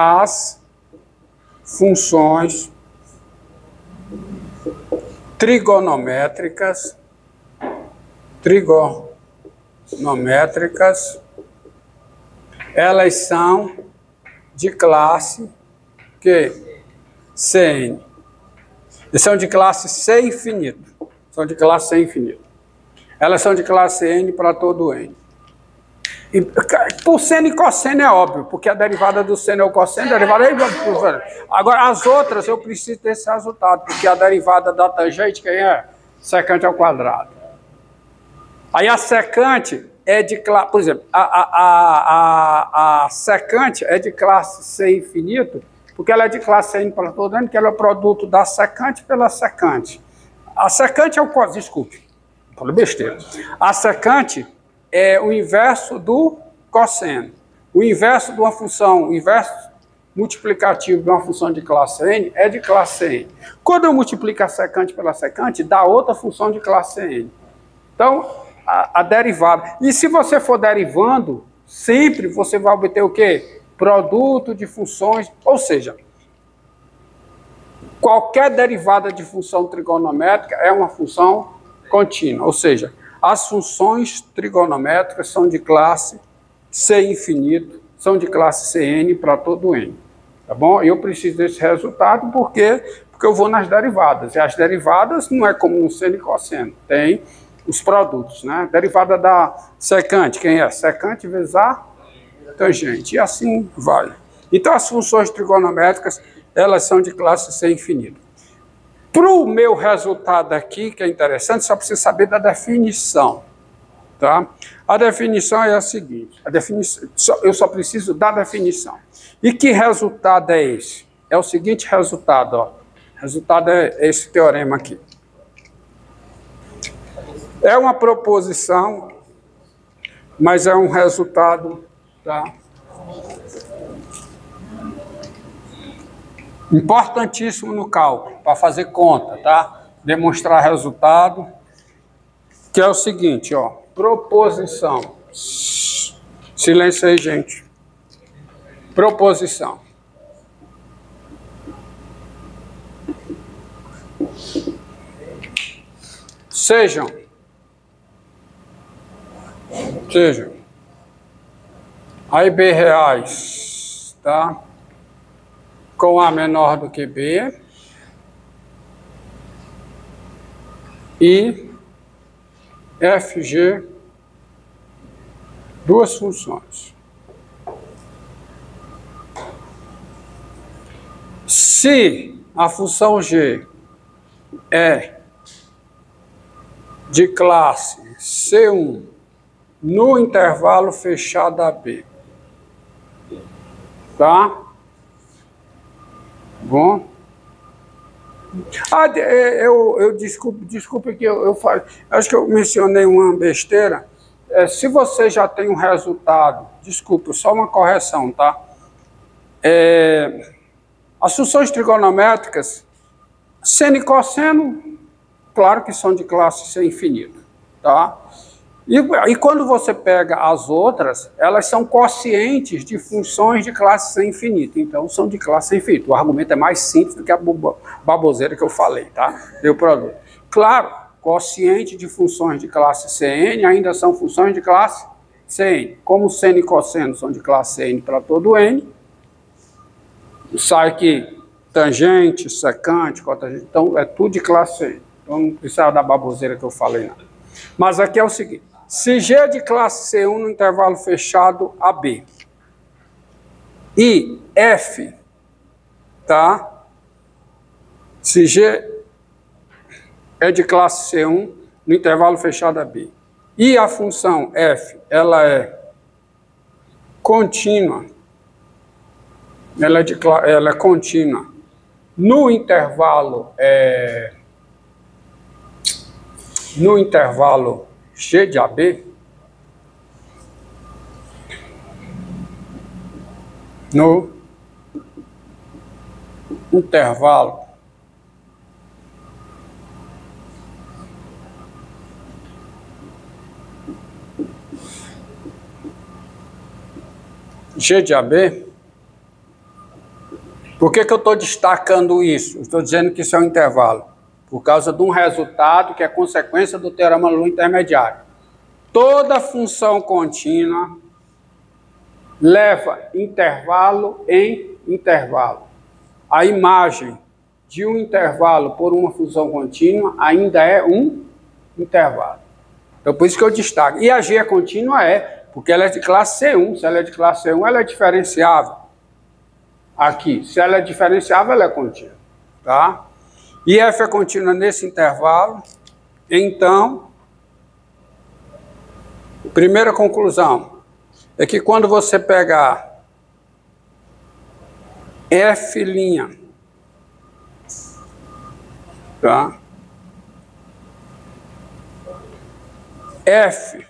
as funções trigonométricas, trigonométricas, elas são de classe que Cn. Eles são de classe C infinito. São de classe C infinito. Elas são de classe N para todo N. Por seno e cosseno é óbvio, porque a derivada do seno é o cosseno, a derivada é... Agora, as outras eu preciso desse resultado, porque a derivada da tangente, quem é? Secante ao quadrado. Aí a secante é de classe... Por exemplo, a, a, a, a, secante é de classe C infinito, porque ela é de classe todo ano, que ela é o produto da secante pela secante. A secante é o... Desculpe, falei besteira. A secante é o inverso do cosseno. O inverso de uma função, o inverso multiplicativo de uma função de classe n é de classe n. Quando eu multiplico a secante pela secante, dá outra função de classe n. Então, a, a derivada. E se você for derivando, sempre você vai obter o quê? Produto de funções, ou seja, qualquer derivada de função trigonométrica é uma função contínua, ou seja, as funções trigonométricas são de classe C infinito, são de classe Cn para todo n. Tá bom? Eu preciso desse resultado porque, porque eu vou nas derivadas. E as derivadas não é como um seno e cosseno, tem os produtos, né? Derivada da secante, quem é? Secante vezes a tangente. E assim vai. Então as funções trigonométricas, elas são de classe C infinito. Para o meu resultado aqui, que é interessante, só precisa saber da definição. Tá? A definição é a seguinte: a definição, eu só preciso da definição. E que resultado é esse? É o seguinte resultado. Ó. Resultado é esse teorema aqui. É uma proposição, mas é um resultado. Tá? Importantíssimo no cálculo, para fazer conta, tá? Demonstrar resultado, que é o seguinte, ó, proposição. Silêncio aí, gente. Proposição. Sejam, sejam, A e B reais, tá? Com A menor do que B e FG duas funções. Se a função G é de classe C1 no intervalo fechado AB, tá? Bom. Ah, é, eu, eu desculpe, desculpe que eu, eu falo, acho que eu mencionei uma besteira. É, se você já tem um resultado, desculpe, só uma correção, tá? É, as funções trigonométricas, seno e cosseno, claro que são de classe C infinito, tá? E, e, quando você pega as outras, elas são quocientes de funções de classe C infinita. Então, são de classe C infinita. O argumento é mais simples do que a baboseira que eu falei, tá? Deu produto. Claro, quociente de funções de classe Cn ainda são funções de classe Cn. Como seno e cosseno são de classe N para todo N, sai que tangente, secante, cotangente, então é tudo de classe N. Então, não precisa da baboseira que eu falei, nada. Mas aqui é o seguinte. Se G é de classe C1 no intervalo fechado AB e F, tá? Se G é de classe C1 no intervalo fechado AB e a função F, ela é contínua, ela é, de, ela é contínua. No intervalo é, no intervalo G de AB, no intervalo G de AB, Por que, que eu estou destacando isso? Estou dizendo que isso é um intervalo. Por causa de um resultado que é consequência do teorema Lua intermediário. Toda função contínua leva intervalo em intervalo. A imagem de um intervalo por uma função contínua ainda é um intervalo. Então, por isso que eu destaco. E a G é contínua é, porque ela é de classe C1. Se ela é de classe C1, ela é diferenciável aqui. Se ela é diferenciável, ela é contínua. Tá? E f é contínua nesse intervalo. Então, primeira conclusão é que quando você pegar f', tá? f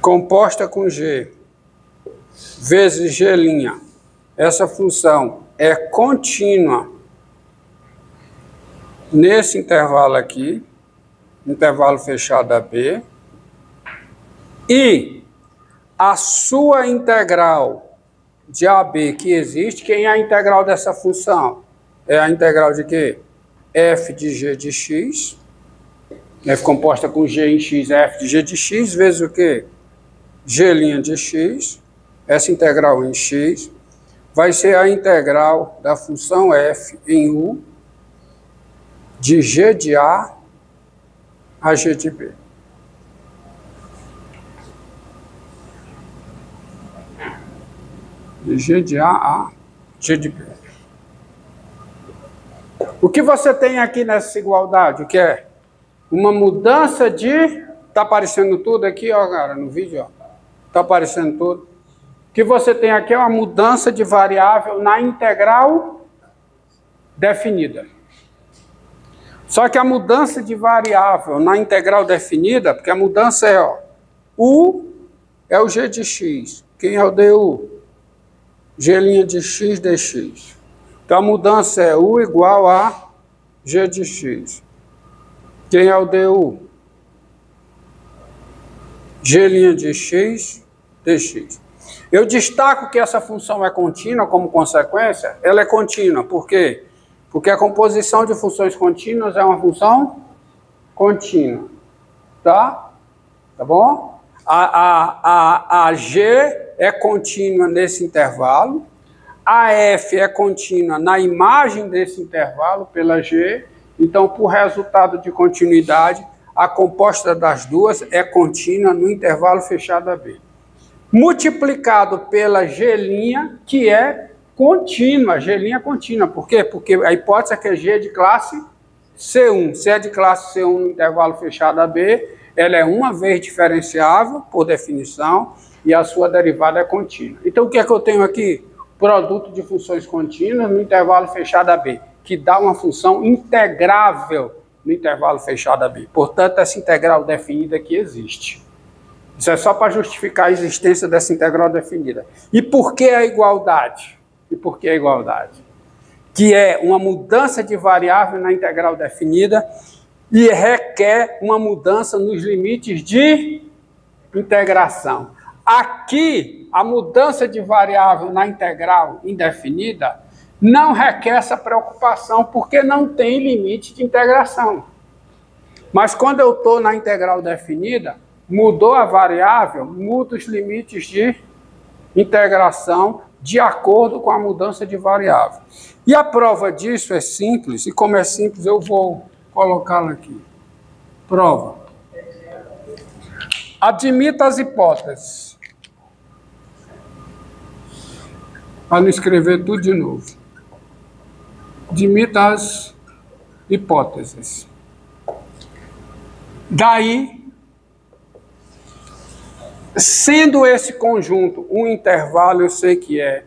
composta com g vezes g', essa função é contínua nesse intervalo aqui, intervalo fechado AB, e a sua integral de AB que existe, quem é a integral dessa função? É a integral de quê? f de g de x, f composta com g em x é f de g de x, vezes o quê? g' de x, essa integral em x, vai ser a integral da função f em u de g de A a g de B. De g de A a g de B. O que você tem aqui nessa igualdade? O que é? Uma mudança de... Está aparecendo tudo aqui, ó, cara, no vídeo, ó. Está aparecendo tudo que você tem aqui é uma mudança de variável na integral definida. Só que a mudança de variável na integral definida, porque a mudança é, ó, U é o G de X. Quem é o DU? G' de X dx. Então a mudança é U igual a G de X. Quem é o DU? G' de X dx. Eu destaco que essa função é contínua como consequência, ela é contínua, por quê? Porque a composição de funções contínuas é uma função contínua, tá? Tá bom? A, a, a, a G é contínua nesse intervalo, a F é contínua na imagem desse intervalo pela G, então, por resultado de continuidade, a composta das duas é contínua no intervalo fechado a B multiplicado pela G', que é contínua, G' contínua. Por quê? Porque a hipótese é que G é de classe C1. Se é de classe C1 no intervalo fechado AB, ela é uma vez diferenciável, por definição, e a sua derivada é contínua. Então, o que é que eu tenho aqui? Produto de funções contínuas no intervalo fechado AB, que dá uma função integrável no intervalo fechado AB. Portanto, essa integral definida aqui existe. Isso é só para justificar a existência dessa integral definida. E por que a igualdade? E por que a igualdade? Que é uma mudança de variável na integral definida e requer uma mudança nos limites de integração. Aqui, a mudança de variável na integral indefinida não requer essa preocupação, porque não tem limite de integração. Mas quando eu estou na integral definida, mudou a variável, muda os limites de integração de acordo com a mudança de variável. E a prova disso é simples, e como é simples, eu vou colocá-la aqui. Prova. Admita as hipóteses. Para não escrever tudo de novo. Admita as hipóteses. Daí, Sendo esse conjunto um intervalo, eu sei que é,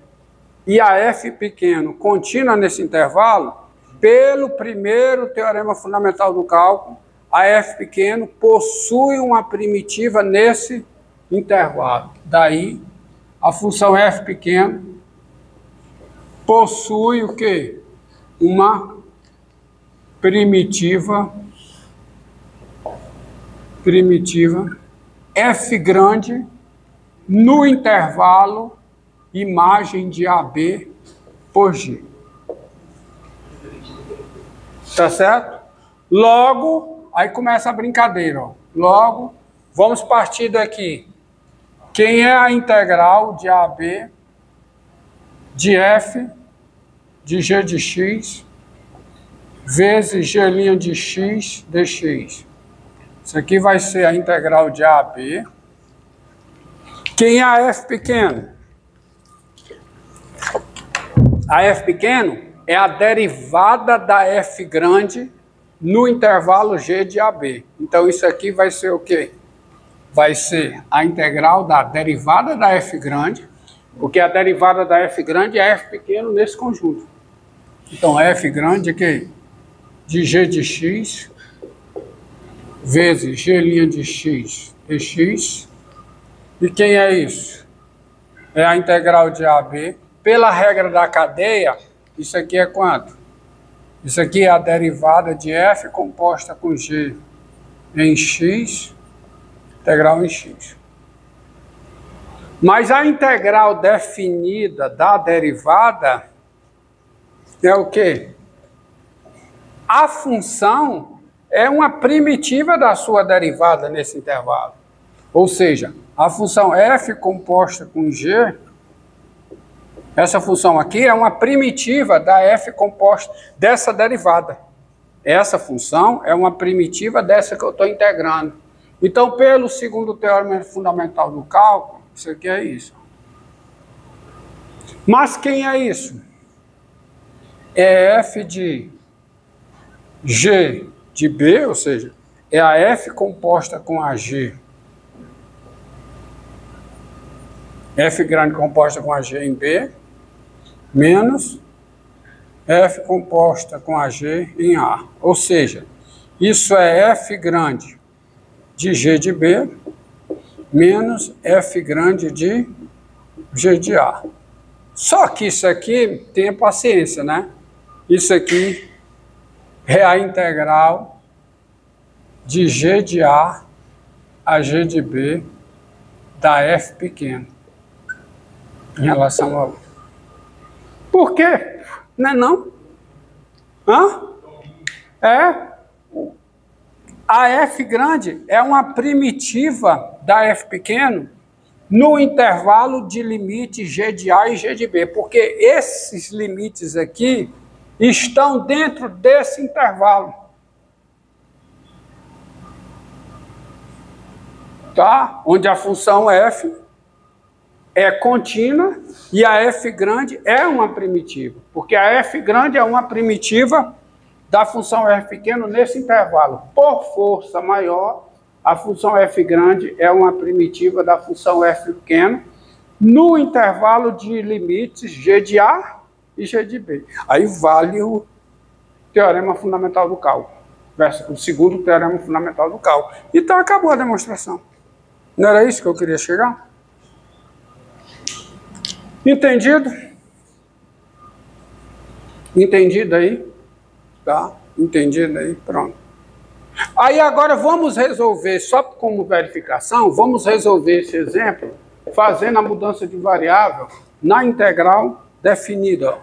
e a f pequeno contínua nesse intervalo, pelo primeiro teorema fundamental do cálculo, a f pequeno possui uma primitiva nesse intervalo. Daí, a função f pequeno possui o quê? Uma primitiva primitiva F grande no intervalo imagem de AB por G. Tá certo? Logo, aí começa a brincadeira, ó. Logo, vamos partir daqui. Quem é a integral de AB de f de g de x vezes g' de x dx? Isso aqui vai ser a integral de AB. Quem é a f pequeno? A f pequeno é a derivada da f grande no intervalo g de AB. Então isso aqui vai ser o quê? Vai ser a integral da derivada da f grande, porque a derivada da f grande é f pequeno nesse conjunto. Então f grande que de g de x vezes g' de x dx. E quem é isso? É a integral de AB. Pela regra da cadeia, isso aqui é quanto? Isso aqui é a derivada de f composta com g em x, integral em x. Mas a integral definida da derivada é o quê? A função é uma primitiva da sua derivada nesse intervalo. Ou seja, a função f composta com g essa função aqui é uma primitiva da f composta dessa derivada. Essa função é uma primitiva dessa que eu estou integrando. Então, pelo segundo teorema fundamental do cálculo, isso aqui é isso. Mas quem é isso? É f de g de b, ou seja, é a f composta com a g. f grande composta com a g em b, menos F composta com a G em A. Ou seja, isso é F grande de G de B menos F grande de G de A. Só que isso aqui, tenha paciência, né? Isso aqui é a integral de G de A a G de B da F pequeno em relação ao por quê? Não é não? Hã? É. A F grande é uma primitiva da F pequeno no intervalo de limite G de A e G de B, porque esses limites aqui estão dentro desse intervalo. Tá? Onde a função f é contínua e a f grande é uma primitiva, porque a f grande é uma primitiva da função f pequeno nesse intervalo. Por força maior, a função f grande é uma primitiva da função f pequeno no intervalo de limites g de A e g de B. Aí vale o teorema fundamental do cálculo, o segundo teorema fundamental do cálculo. Então acabou a demonstração. Não era isso que eu queria chegar? Entendido? Entendido aí? Tá? Entendido aí? Pronto. Aí agora vamos resolver, só como verificação, vamos resolver esse exemplo fazendo a mudança de variável na integral definida.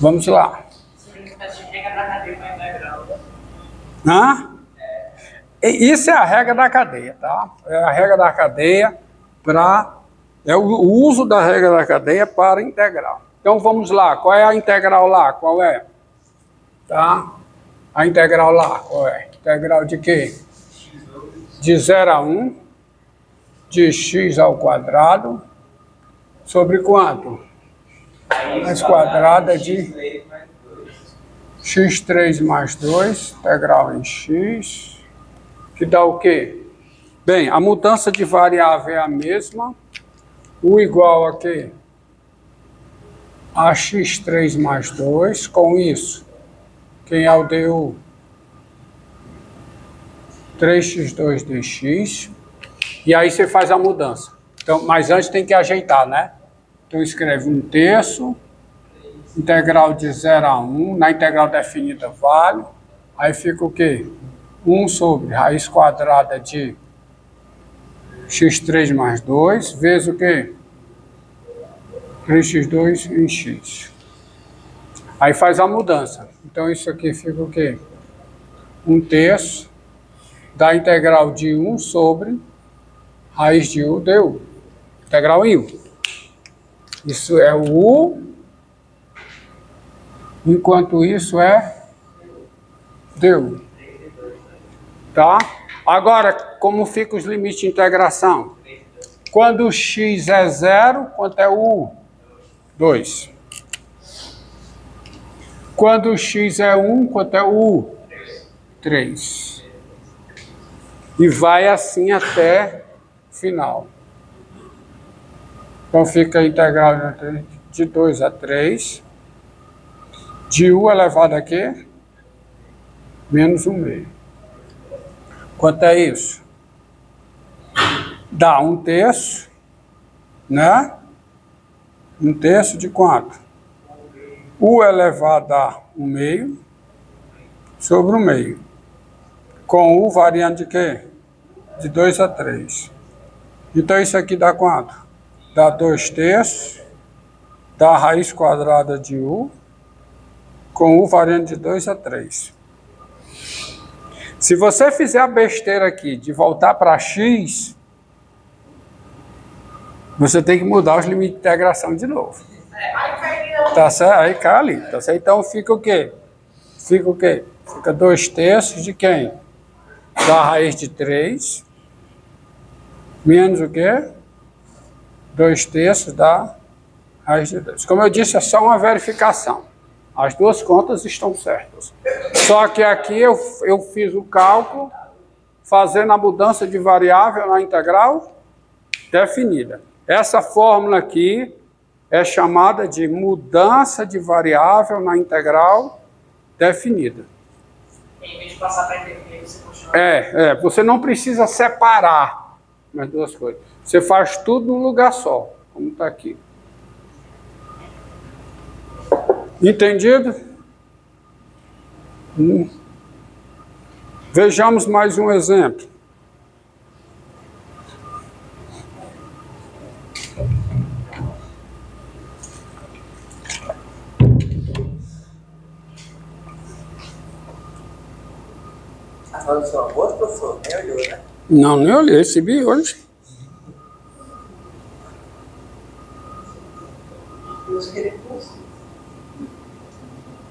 Vamos lá. Hã? Isso é a regra da cadeia, tá? É a regra da cadeia para é o uso da regra da cadeia para integral. Então vamos lá, qual é a integral lá? Qual é? Tá? A integral lá, qual é? Integral de quê? De 0 a 1 de x ao quadrado sobre quanto? Raiz quadrada de x3 mais 2, integral em x, que dá o quê? Bem, a mudança de variável é a mesma. O igual a quê? A x3 mais 2. Com isso, quem é o du? 3x2 dx. E aí você faz a mudança. Então, mas antes tem que ajeitar, né? Então escreve um terço, integral de 0 a 1, na integral definida vale. Aí fica o quê? 1 sobre raiz quadrada de x3 mais 2, vezes o quê? 3x2 em x. Aí faz a mudança. Então isso aqui fica o quê? Um terço da integral de 1 sobre raiz de u deu. Integral em u. Isso é o u, enquanto isso é deu. Tá? Agora, como ficam os limites de integração? Quando x é zero, quanto é u? 2. Quando x é 1, quanto é u? 3. E vai assim até final. Então fica a integral de 2 a 3 de u elevado a quê? Menos 1 meio. Quanto é isso? Dá um terço, né? Um terço de quanto? U elevado a 1 meio sobre o meio. Com U variando de quê? De 2 a 3. Então isso aqui dá quanto? Dá 2 terços da raiz quadrada de U com U variando de 2 a 3. Se você fizer a besteira aqui de voltar para x, você tem que mudar os limites de integração de novo. Tá certo? Aí cai ali. Tá certo? Então fica o quê? Fica o quê? Fica 2 terços de quem? Da raiz de 3. Menos o quê? 2 terços da raiz de 2. Como eu disse, é só uma verificação. As duas contas estão certas. Só que aqui eu, eu fiz o cálculo fazendo a mudança de variável na integral definida. Essa fórmula aqui é chamada de mudança de variável na integral definida. Em vez de passar para integral, você continua. É, é, você não precisa separar as duas coisas. Você faz tudo num lugar só, como está aqui. Entendido? Hum. Vejamos mais um exemplo. Do seu almoço, professor? Olhou, né? Não, nem olhei, recebi hoje.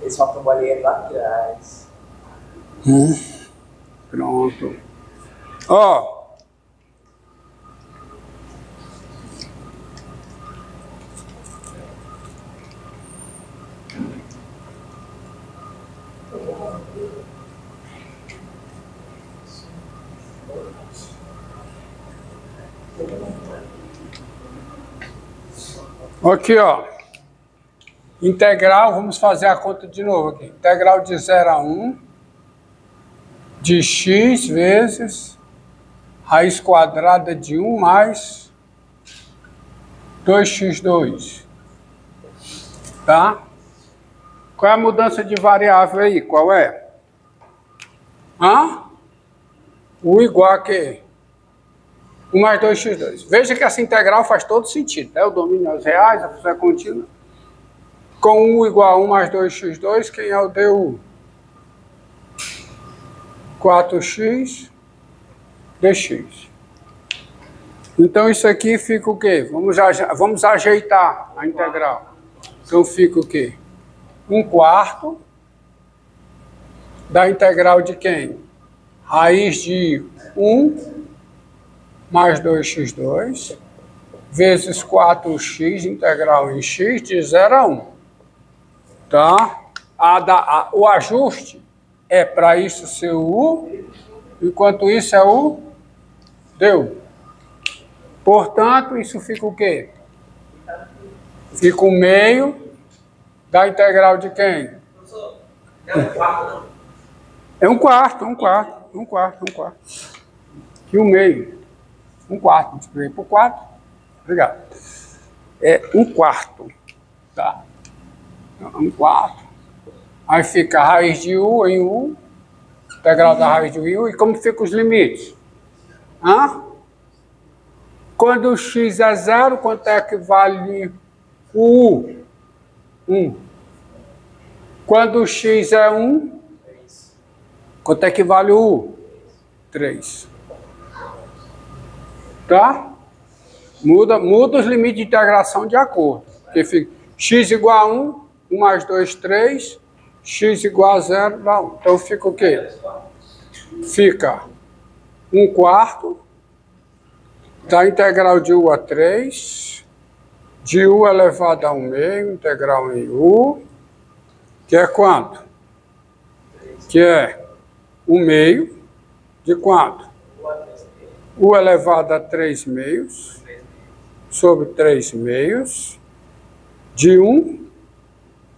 Eles faltam bolinha lá atrás. Hum. Pronto. Ó. Aqui, ó. Integral, vamos fazer a conta de novo aqui. Integral de 0 a 1 de x vezes raiz quadrada de 1 mais 2x2. Tá? Qual é a mudança de variável aí? Qual é? Hã? U igual a quê? 1 mais 2x2. Veja que essa integral faz todo sentido. Né? O domínio é reais, a função é contínua. Com U igual a 1 mais 2x2, quem é o DU? 4x dx. Então isso aqui fica o quê? Vamos, aje- vamos ajeitar a integral. Então fica o quê? 1 quarto da integral de quem? Raiz de 1 mais 2x2 vezes 4x integral em x de 0 a 1. Tá? A da, a- o ajuste é para isso ser o U, enquanto isso é o deu. Portanto, isso fica o quê? Fica o meio da integral de quem? É um quarto, não. É um quarto, um quarto, um quarto, um quarto. E o meio. Um quarto. Multipliquei por quatro. Obrigado. É um quarto. Tá? Um quarto. Aí fica a raiz de U em U. Integral da raiz de U. E como ficam os limites? Hã? Quando o x é zero, quanto é que vale O U, 1. Quando o X é 1, quanto é que vale o U? 3. Tá? Muda, muda os limites de integração de acordo. Porque fica x igual a 1, 1 mais 2, 3, x igual a 0, dá 1. Então fica o quê? Fica 1 quarto da integral de u a 3, de u elevado a 1 meio, integral em u, que é quanto? Que é 1 meio de quanto? U elevado a 3 meios sobre 3 meios de 1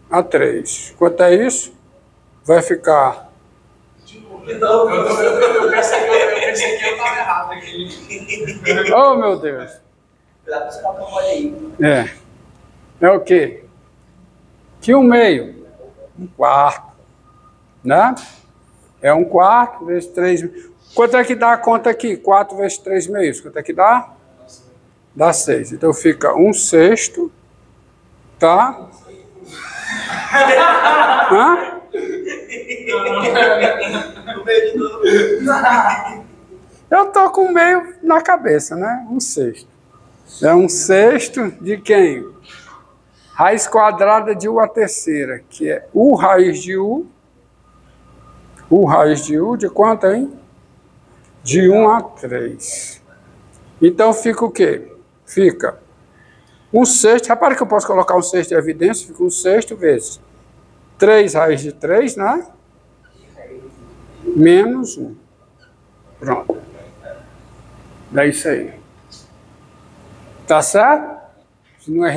a 3. Quanto é isso? Vai ficar. Não, eu, pensei que eu, estava errado aqui. Oh, meu Deus. É. É o quê? Que um meio? Um quarto. Né? É um quarto vezes três. Quanto é que dá a conta aqui? 4 vezes 3 meios. Quanto é que dá? Dá 6. Então fica um sexto, tá? Hã? Eu tô com meio na cabeça, né? Um sexto. É um sexto de quem? Raiz quadrada de U a terceira, que é U raiz de U. U raiz de U de quanto, hein? De 1 a 3. Então fica o quê? Fica um sexto. Repare que eu posso colocar um sexto de evidência. Fica um sexto vezes 3 raiz de 3, né? Menos 1. Pronto. É isso aí. Tá certo? Se não é